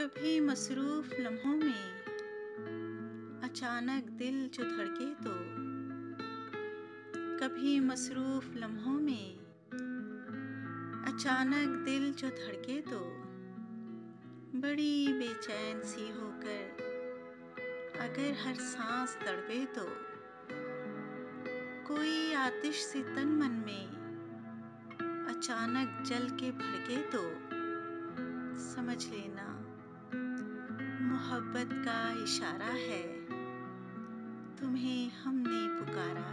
कभी मसरूफ लम्हों में अचानक दिल जो धड़के तो। कभी मसरूफ लम्हों में अचानक दिल जो धड़के तो। बड़ी बेचैन सी होकर अगर हर सांस तड़पे तो। कोई आतिश सी तन मन में अचानक जल के भड़के तो। समझ लेना मोहब्बत का इशारा है। तुम्हें हमने पुकारा